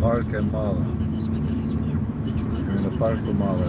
Park and Mall. Në park të madhe.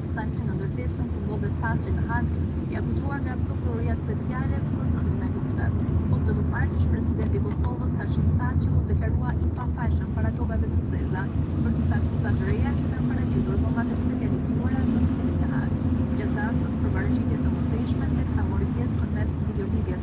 Thaçi në ndërtesën ku ndodhet Thaçi në Hagë, i akuzuar nga Prokuroria Speciale për krime lufte. Po këtë të martë ish presidenti i Kosovës, Hashim Thaçi u deklarua i pafajshëm para togave të zeza, për disa akuza të reja që kanë paraqitur Dhomat e Specializuara me seli në Hagë, gjatë seancës për paraqitje të mëtejshme teksa mori pjesë përmes video-lidhjes.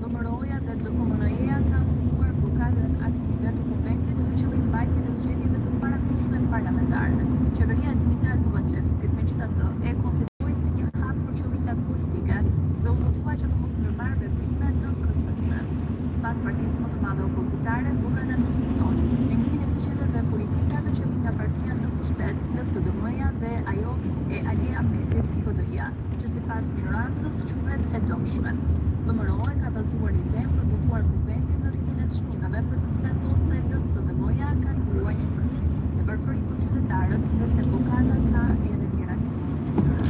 VMRO-DPMNE-ja ka nisur bllokadën aktive të Kuvendit me qëllim mbajtjen e zgjedhjeve të parakohshme parlamentare. Qeveria e Dimitar Kovaçevskit, megjithatë, e konsideroi si një hap për qëllime politike dhe u zotua që të mos ndërmarrë veprime nën kërcënime. Sipas partisë më të madhe opozitare, bllokada nënkupton pengimin e ligjeve dhe politikave që vijnë nga partia në pushtet, LSDM-ja dhe ajo e Ali Ahmetit, BDI-ja. që sipas minorancës quhen të dëmshme. VMRO e ka bazuar idenë për të bllokuar Kuvendin në rritjen e çmimeve për të cilat thotë se LSDM-ja kanë krijuar një furnizë me varfëri për qytetarët dhe se bllokada ka edhe miratimin e tyre.